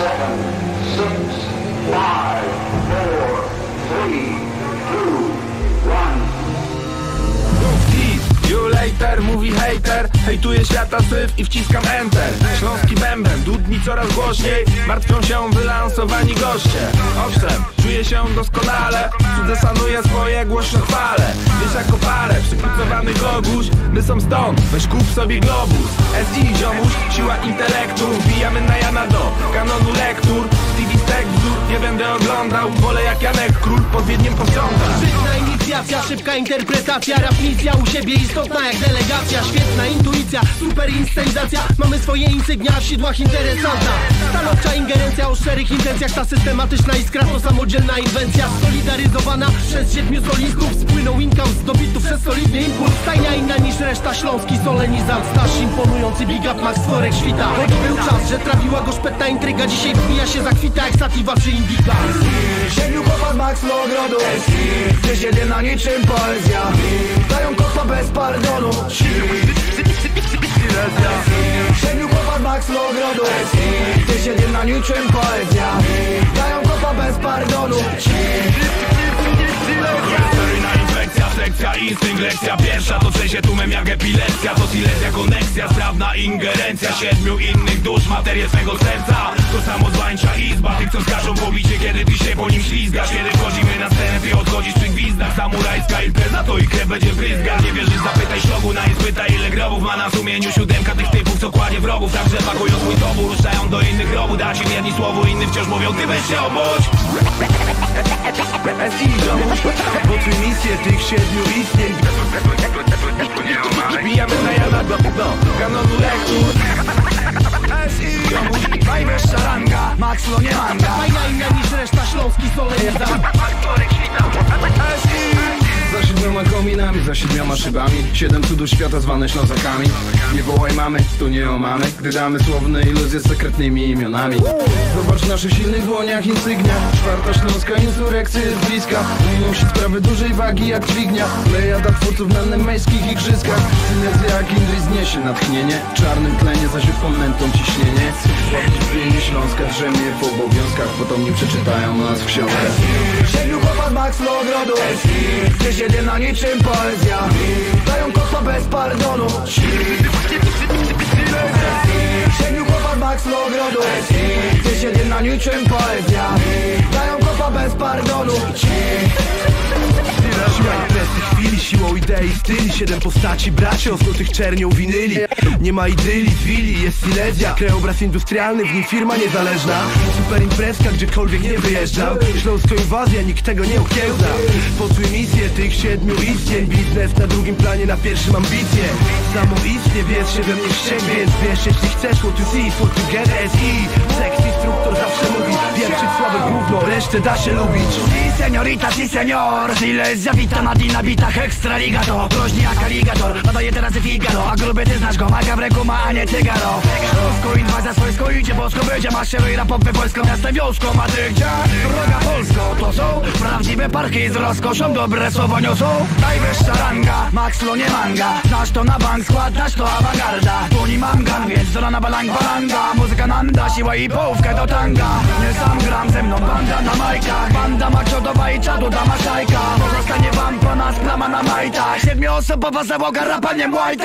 seven, six, hater. Hejtuje świata syf i wciskam enter. Śląski bęben, dudni coraz głośniej. Martwią się wylansowani goście. Owszem, czuję się doskonale. Cudze sanuje swoje głośno chwale. Wiesz jako parę, przypucowany goguś. My są stąd, weź kup sobie globus. SI ziomuś, siła intelektu. Wbijamy na Jana do kanonu lektur Wzór, nie będę oglądał Wolę jak Janek Król pod Wiedniem powciąga Szybka inicjacja, szybka interpretacja Rap misja u siebie istotna jak delegacja. Świetna intuicja, super inscenizacja. Mamy swoje insygnia w sidłach interesanta. Stanowcza ingerencja o szczerych intencjach Ta systematyczna iskra to samodzielna inwencja. Solidaryzowana przez siedmiu solistów Spłynął income z dobitów przez solidny impuls Stajnia inna niż reszta śląski solenizant. Staż imponujący big up Max Forek świta. Choć był czas, że trafiła go szpetna intryga Dzisiaj wbija się za kwita jak sativa czy indica Siedmiu kopad max do ogrodu. Gdzieś jedyna niczym poezja. Dają kopa bez pardonu. Siedmiu kopad max do ogrodu. Gdzieś jedyna niczym poezja. Dają kopa bez pardonu sekcja, instynkt, lekcja Pierwsza to trzecie tłumem jak epilepsja. To silesia, koneksja, sprawna ingerencja Siedmiu innych dusz, materię swego serca. To samo zwańcza izba Tych co skażą pobicie, kiedy ty się po nim ślizgasz. Kiedy wchodzimy na scenę, ty odchodzisz przy gwizdach. Samurajska impreza, to i krew będzie bryzga Nie wierzysz, zapytaj ślogu na pyta ile grobów Ma na sumieniu. Siódemka tych typów, co kładzie wrogów. Także pakują swój dobór, ruszają do innych robót Dać im jedni słowo, inni wciąż mówią Ty weź się obudź SI ziomuś Poczuj misję tych siedmiu istnień. Wbijamy na Jana do, do kanonu lektur Najwyższa ranga, Max lo nie manga Fajna inna niż reszta śląski solenizant Za siedmioma kominami, za siedmioma szybami. Siedem cudów świata zwane Ślązakami. Nie wołaj mamy, tu nie o mamy Gdy damy słowne iluzje z sekretnymi imionami Zobacz w naszych silnych dłoniach insygnia. Czwarta śląska insurrekcja jest bliska. Musi sprawy dużej wagi jak dźwignia. Lejada twórców na nemejskich igrzyskach. Synergia jak Indry zniesie natchnienie. W czarnym tlenie zaś oponentom ciśnienie. Słabienie Śląska drzemie w obowiązkach Potomni przeczytają nas w książkach. Siedmiu kopad max do ogrodu. Gdzieś jedyna niczym poezja. Dają kopa bez pardonu. Siedmiu kopad max do ogrodu. Gdzieś jedyna niczym poezja Dają kopa bez pardonu. Imprezy chwili, siłą idei, styli Siedem postaci, braci, osnutych czernią winyli. Nie ma idyli, wili, jest Silesia. Krajobraz industrialny, w nim firma niezależna. Super imprezka, gdziekolwiek nie wyjeżdżam. Śląska inwazja, nikt tego nie okiełza Poczuj misję tych siedmiu istnień Biznes na drugim planie, na pierwszym ambicje. Samoistnie, wiesz się we mnie wściek Więc wiesz, jeśli chcesz, what you see, what you get SI Seks resztę da się lubić. Si señorita, si señor Silesia wita na na bitach Ekstraliga to groźny jak aligator Nadaje teraz Figaro. A gruby ty znasz go Maga w ręku ma, a nie cygaro. Śląsko inwazja swojsko idzie bosko Będzie masz się rapowę wojsko. Miastem wioską A ty gdzie? Droga Polsko To są prawdziwe parki z rozkoszą Dobre słowo niosą. Najwyższa ranga Max lo nie manga. Znasz to na bank składasz to awangarda. Tu nie mam gang Więc do na balang balanga. Muzyka nanda Siła i połówkę do tanga. Nie sam gram ze mną banda na majkach Banda maciodowa i czadu dama szajka. Pozostanie wam po nas plama na majtach. Siedmioosobowa załoga rapa nie Muay